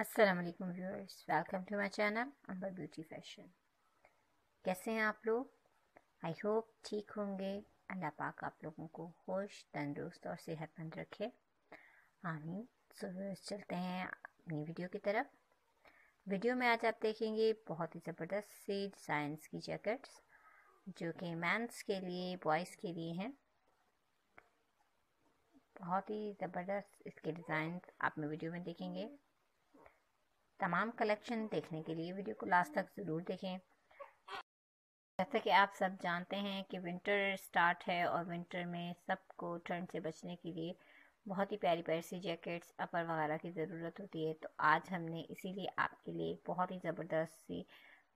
वालेकुम viewers welcome to my channel Ambar beauty fashion कैसे हैं आप लोग? आई होप ठीक होंगे। अल्लाह पाक आप लोगों को खुश, तंदुरुस्त और सेहतमंद रखे। आमीन। सो व्यूअर्स चलते हैं अपनी वीडियो की तरफ़। वीडियो में आज आप देखेंगे बहुत ही ज़बरदस्त सी डिज़ाइंस की जैकेट्स जो कि मैंस के लिए बॉयज़ के लिए हैं। बहुत ही ज़बरदस्त इसके डिज़ाइन आप में वीडियो में देखेंगे। तमाम कलेक्शन देखने के लिए वीडियो को लास्ट तक ज़रूर देखें। जैसा कि आप सब जानते हैं कि विंटर स्टार्ट है और विंटर में सबको ठंड से बचने के लिए बहुत ही प्यारी प्यारी सी जैकेट्स अपर वगैरह की ज़रूरत होती है। तो आज हमने इसीलिए आपके लिए बहुत ही ज़बरदस्त सी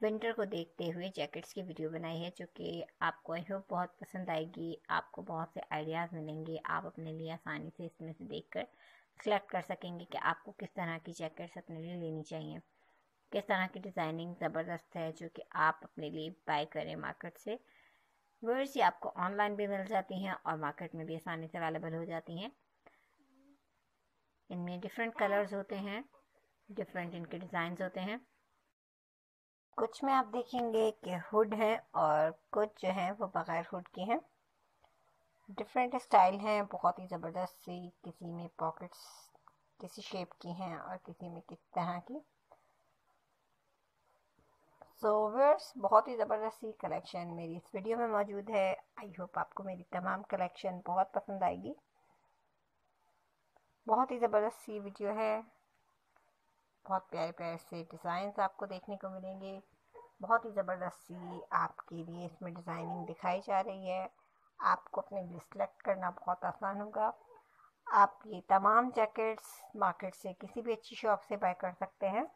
विंटर को देखते हुए जैकेट्स की वीडियो बनाई है, जो कि आपको आई होप बहुत पसंद आएगी। आपको बहुत से आइडियाज़ मिलेंगे, आप अपने लिए आसानी से इसमें से देखकर सेलेक्ट कर सकेंगे कि आपको किस तरह की जैकेट्स अपने लिए लेनी चाहिए। किस तरह की डिज़ाइनिंग ज़बरदस्त है, जो कि आप अपने लिए बाई करें मार्केट से। वर्स ये आपको ऑनलाइन भी मिल जाती हैं और मार्केट में भी आसानी से अवेलेबल हो जाती हैं। इनमें डिफरेंट कलर्स होते हैं डिफरेंट इनके डिज़ाइन होते हैं। कुछ में आप देखेंगे कि हुड है और कुछ जो है वो बग़ैर हुड की हैं। डिफरेंट स्टाइल हैं बहुत ही ज़बरदस्त सी किसी में पॉकेट्स किसी शेप की हैं और किसी में किस तरह की। सो so, वर्स बहुत ही ज़बरदस्त सी कलेक्शन मेरी इस वीडियो में मौजूद है। आई होप आपको मेरी तमाम कलेक्शन बहुत पसंद आएगी। बहुत ही ज़बरदस्त सी वीडियो है। बहुत प्यारे प्यारे से डिज़ाइंस आपको देखने को मिलेंगे। बहुत ही ज़बरदस्त आपके लिए इसमें डिज़ाइनिंग दिखाई जा रही है। आपको अपने लिए सिलेक्ट करना बहुत आसान होगा। आप ये तमाम जैकेट्स मार्केट से किसी भी अच्छी शॉप से बाय कर सकते हैं।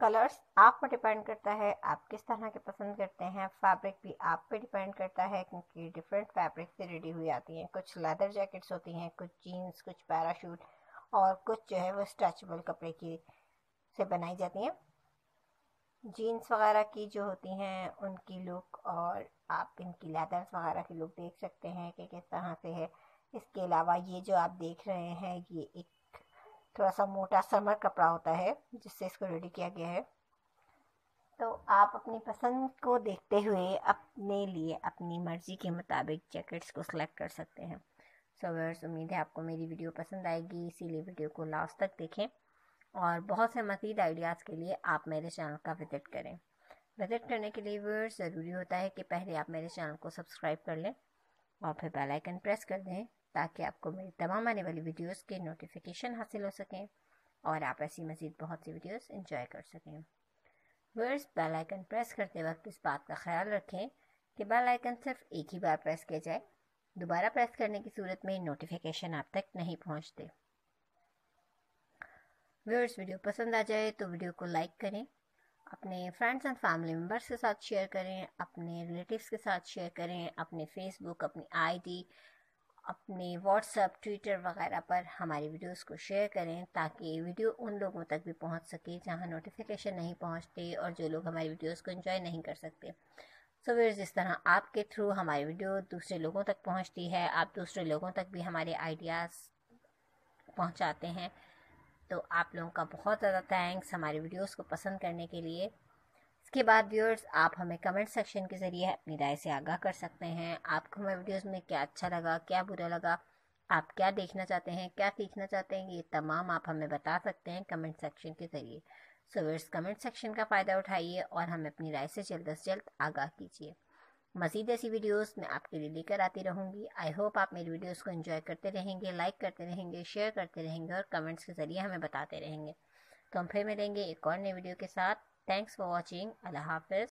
कलर्स आप पर डिपेंड करता है, आप किस तरह के पसंद करते हैं। फैब्रिक भी आप पे डिपेंड करता है क्योंकि डिफरेंट फैब्रिक से रेडी हुई आती हैं। कुछ लेदर जैकेट्स होती हैं, कुछ जीन्स कुछ पैराशूट और कुछ जो है वो स्ट्रेचबल कपड़े की से बनाई जाती हैं। जीन्स वगैरह की जो होती हैं, उनकी लुक और आप इनकी लेदर्स वगैरह की लुक देख सकते हैं कि किस तरह से है। इसके अलावा ये जो आप देख रहे हैं, ये एक थोड़ा सा मोटा समर कपड़ा होता है, जिससे इसको रेडी किया गया है। तो आप अपनी पसंद को देखते हुए अपने लिए, अपनी मर्ज़ी के मुताबिक जैकेट्स को सिलेक्ट कर सकते हैं। सो वर्स उम्मीद है आपको मेरी वीडियो पसंद आएगी, इसीलिए वीडियो को लास्ट तक देखें। और बहुत से मज़ीद आइडियाज़ के लिए आप मेरे चैनल का विज़िट करें। विज़िट करने के लिए व्यूअर्स ज़रूरी होता है कि पहले आप मेरे चैनल को सब्सक्राइब कर लें और फिर बेल आइकन प्रेस कर दें ताकि आपको मेरी तमाम आने वाली वीडियोस के नोटिफिकेशन हासिल हो सकें और आप ऐसी मज़ीद बहुत सी वीडियोस एंजॉय कर सकें। वर्स बेल आइकन प्रेस करते वक्त इस बात का ख्याल रखें कि बेल आइकन सिर्फ़ एक ही बार प्रेस किया जाए दोबारा प्रेस करने की सूरत में नोटिफिकेशन आप तक नहीं पहुँचते। व्यूअर्स वीडियो पसंद आ जाए तो वीडियो को लाइक करें, अपने फ्रेंड्स एंड फैमिली मेंबर्स के साथ शेयर करें, अपने रिलेटिव्स के साथ शेयर करें, अपने फेसबुक अपनी आईडी अपने व्हाट्सएप ट्विटर वगैरह पर हमारी वीडियोस को शेयर करें ताकि वीडियो उन लोगों तक भी पहुँच सके जहाँ नोटिफिकेशन नहीं पहुँचते और जो लोग हमारी वीडियोस को एंजॉय नहीं कर सकते। सो so, जिस तरह आपके थ्रू हमारी वीडियो दूसरे लोगों तक पहुँचती है। आप दूसरे लोगों तक भी हमारे आइडियाज़ पहुंचाते हैं। तो आप लोगों का बहुत ज़्यादा थैंक्स हमारे वीडियोस को पसंद करने के लिए। इसके बाद व्यूअर्स आप हमें कमेंट सेक्शन के ज़रिए अपनी राय से आगाह कर सकते हैं। आपको हमारे वीडियोस में क्या अच्छा लगा क्या बुरा लगा आप क्या देखना चाहते हैं क्या सीखना चाहते हैं ये तमाम आप हमें बता सकते हैं कमेंट सेक्शन के ज़रिए। सो व्यूअर्स कमेंट सेक्शन का फ़ायदा उठाइए और हमें अपनी राय से जल्द अज जल्द आगाह कीजिए। मज़ीद ऐसी वीडियोस मैं आपके लिए लेकर आती रहूँगी। आई होप आप मेरी वीडियोस को एंजॉय करते रहेंगे लाइक करते रहेंगे शेयर करते रहेंगे और कमेंट्स के ज़रिए हमें बताते रहेंगे। तो हम फिर मिलेंगे एक और नई वीडियो के साथ। थैंक्स फॉर वॉचिंग अल्लाह हाफिज़।